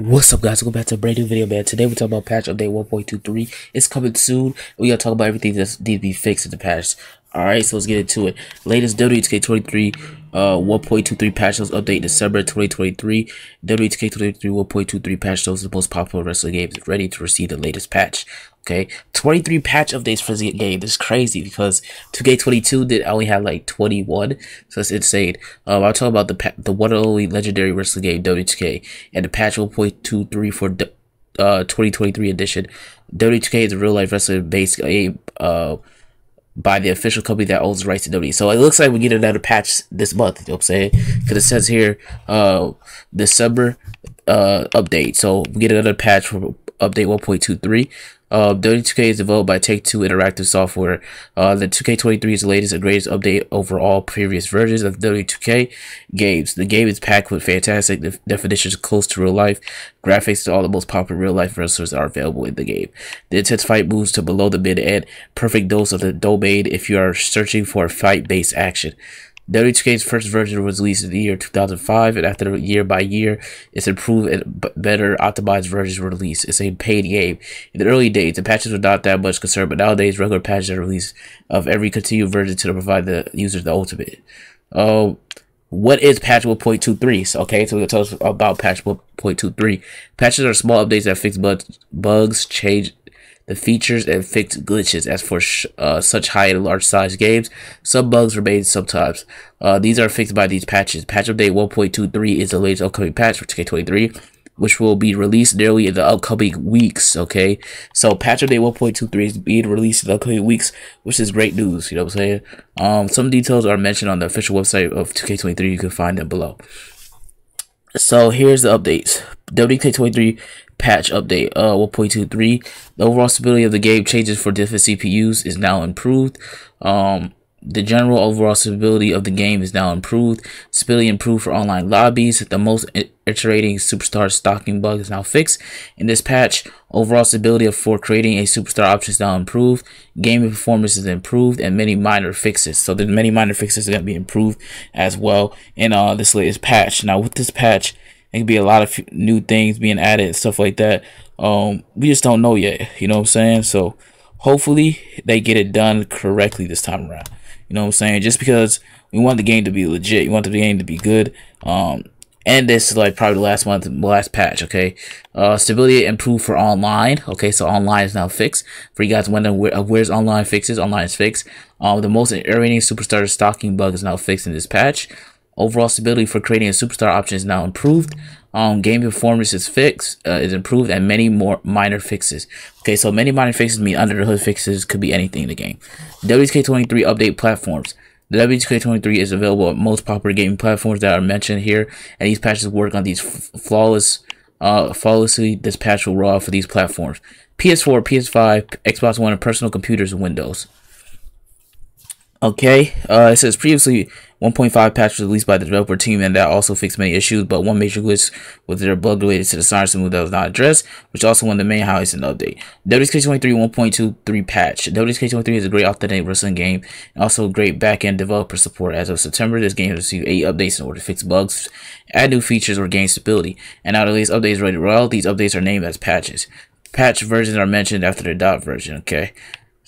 What's up guys, welcome back to a brand new video man. Today we're talking about patch update 1.23. It's coming soon. We're gonna talk about everything that needs to be fixed in the patch. Alright, so let's get into it. Latest WTK23 uh 1.23 patch notes update December 2023. WTK23 1.23 patch notes the most popular wrestling games ready to receive the latest patch. Okay, 23 patch updates for the game. This is crazy because 2K22 did only had like 21, so it's insane. Um, I'll talk about the the one and only legendary wrestling game WTK and the patch 1.23 for the uh 2023 edition. WTK is a real life wrestling based game uh by the official company that owns the rights to WWE. So it looks like we get another patch this month. You know what I'm saying? Because it says here uh December uh update. So we get another patch for update 1.23. Uh, W2K is developed by Take Two Interactive Software. Uh, the 2K23 is the latest and greatest update over all previous versions of W2K games. The game is packed with fantastic def definitions close to real life, graphics to all the most popular real life wrestlers are available in the game. The intense fight moves to below the mid and perfect dose of the domain if you are searching for fight based action. W2K's first version was released in the year 2005, and after year by year, its improved and better optimized versions were released. It's a paid game. In the early days, the patches were not that much concern, but nowadays, regular patches are released of every continued version to provide the user the ultimate. Uh, what is patch 1.23? So, okay, so we're to tell us about patch 1.23. Patches are small updates that fix bugs, bugs change the features and fixed glitches. As for uh, such high and large size games, some bugs remain sometimes. Uh, these are fixed by these patches. Patch update 1.23 is the latest upcoming patch for 2K23 which will be released nearly in the upcoming weeks. Okay, so patch update 1.23 is being released in the upcoming weeks, which is great news. You know what I'm saying? Um, some details are mentioned on the official website of 2K23. You can find them below. So here's the updates. WK23 patch update uh 1.23 the overall stability of the game changes for different cpus is now improved um the general overall stability of the game is now improved. Stability improved for online lobbies. The most iterating superstar stocking bug is now fixed. In this patch, overall stability for creating a superstar option is now improved. Gaming performance is improved and many minor fixes. So the many minor fixes that are going to be improved as well in uh, this latest patch. Now with this patch, it could be a lot of new things being added and stuff like that. Um, we just don't know yet. You know what I'm saying? So hopefully they get it done correctly this time around. You know what I'm saying? Just because we want the game to be legit, you want the game to be good. Um, and this is like probably the last month, last patch. Okay, uh, stability improved for online. Okay, so online is now fixed. For you guys wondering where, uh, where's online fixes, online is fixed. Um, the most irritating superstar stocking bug is now fixed in this patch. Overall stability for creating a superstar option is now improved. Um, game performance is fixed, uh, is improved, and many more minor fixes. Okay, so many minor fixes mean under the hood fixes could be anything in the game. WK23 update platforms. The WK23 is available on most popular gaming platforms that are mentioned here, and these patches work on these flawless, uh, flawlessly. This patch will roll for these platforms: PS4, PS5, Xbox One, and personal computers and Windows. Okay, uh, it says previously 1.5 patch was released by the developer team and that also fixed many issues, but one major glitch was their bug related to the science move that was not addressed, which also of the main highlights in the update. WK23 1.23 patch. WK23 is a great authentic wrestling game and also great back-end developer support. As of September, this game received 8 updates in order to fix bugs, add new features, or gain stability. And now of latest updates ready to. These updates are named as patches. Patch versions are mentioned after the dot version, okay?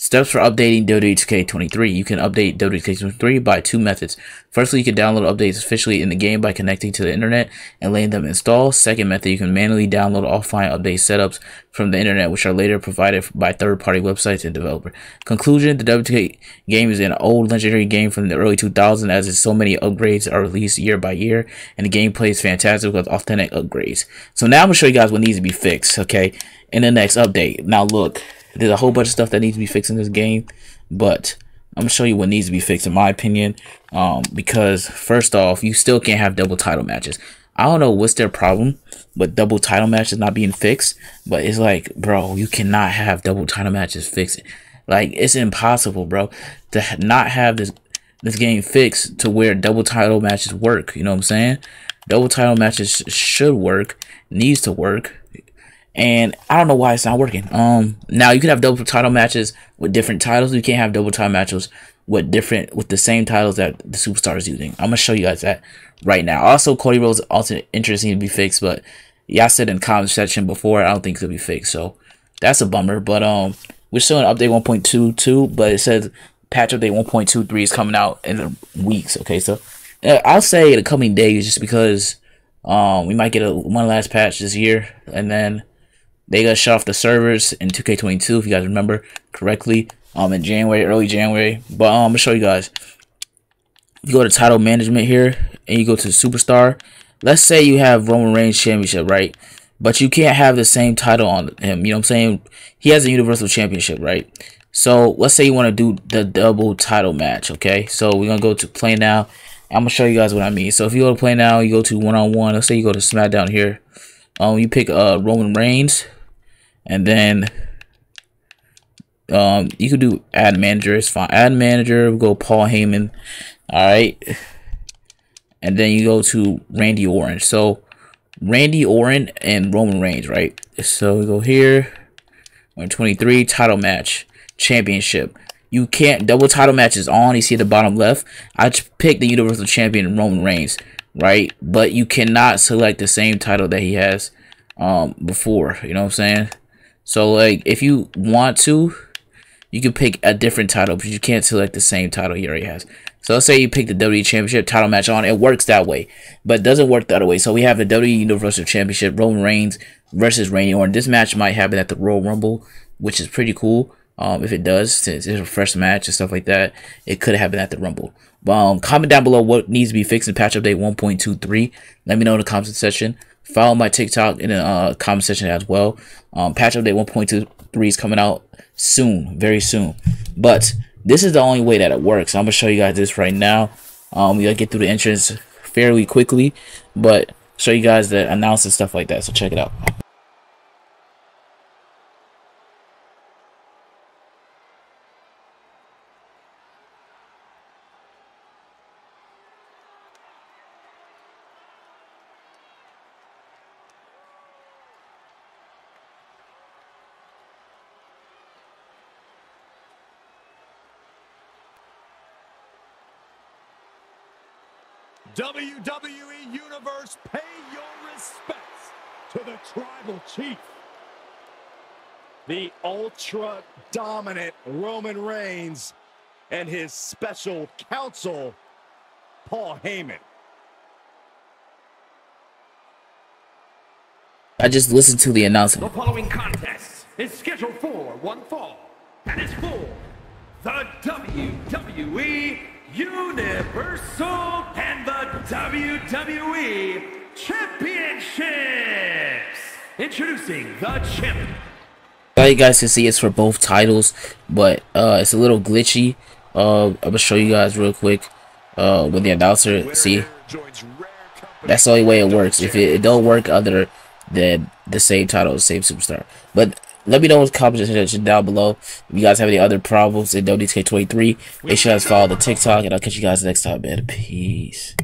Steps for updating WK23. You can update WK23 by two methods. Firstly, you can download updates officially in the game by connecting to the internet and letting them install. Second method, you can manually download offline update setups from the internet, which are later provided by third-party websites and developer. Conclusion, the WK game is an old legendary game from the early 2000s as so many upgrades are released year by year, and the gameplay is fantastic with authentic upgrades. So now I'm going to show you guys what needs to be fixed, okay, in the next update. Now look. There's a whole bunch of stuff that needs to be fixed in this game, but I'm gonna show you what needs to be fixed in my opinion. Um, because first off, you still can't have double title matches. I don't know what's their problem with double title matches not being fixed, but it's like, bro, you cannot have double title matches fixed. Like it's impossible, bro, to not have this this game fixed to where double title matches work. You know what I'm saying? Double title matches should work, needs to work and I don't know why it's not working. Um, now you can have double title matches with different titles. You can't have double title matches with different with the same titles that the superstar is using. I'm gonna show you guys that right now. Also, Cody Rhodes also interesting to be fixed, but y'all said in comment section before, I don't think it'll be fixed, So that's a bummer. But um, we're still in update 1.22, but it says patch update 1.23 is coming out in weeks. Okay, so uh, I'll say the coming days, just because um we might get a one last patch this year, and then they got shut off the servers in 2K22 if you guys remember correctly. Um, in January, early January. But um, I'm gonna show you guys. You go to title management here, and you go to superstar. Let's say you have Roman Reigns championship, right? But you can't have the same title on him. You know what I'm saying? He has a Universal Championship, right? So let's say you want to do the double title match, okay? So we're gonna go to play now. I'm gonna show you guys what I mean. So if you go to play now, you go to one on one. Let's say you go to SmackDown here. Um, you pick uh Roman Reigns, and then um you could do ad manager. It's fine. Add manager. We'll go Paul Heyman. All right, and then you go to Randy Orton. So Randy Orton and Roman Reigns, right? So we go here. 123 title match championship. You can't double title matches on. You see at the bottom left. I picked the Universal Champion Roman Reigns, right? But you cannot select the same title that he has um before. You know what I'm saying? So like if you want to, you can pick a different title, but you can't select the same title he already has. So let's say you pick the WWE Championship title match on. It works that way, but doesn't work the other way. So we have the WWE Universal Championship, Roman Reigns versus Randy Orton. This match might happen at the Royal Rumble, which is pretty cool. Um, if it does, since it's a fresh match and stuff like that, it could happen at the Rumble. Um, comment down below what needs to be fixed in patch update 1.23. Let me know in the comment section. Follow my TikTok in the uh, comment section as well. Um, patch update 1.23 is coming out soon, very soon. But this is the only way that it works. I'm gonna show you guys this right now. Um, we gotta get through the entrance fairly quickly, but show you guys the announcement stuff like that. So check it out. WWE Universe, pay your respects to the Tribal Chief. The ultra dominant Roman Reigns and his special counsel, Paul Heyman. I just listened to the announcement. The following contest is scheduled for one fall and is for the WWE Universal and the WWE Championships. Introducing the champion. Now you guys can see it's for both titles, but uh, it's a little glitchy. Uh, I'm gonna show you guys real quick. Uh, with the announcer, see, that's the only way it works. If it, it don't work other than the same title, the same superstar. But let me know in the comment section down below. If you guys have any other problems in WDK23, make sure you guys follow the TikTok, and I'll catch you guys next time, man. Peace.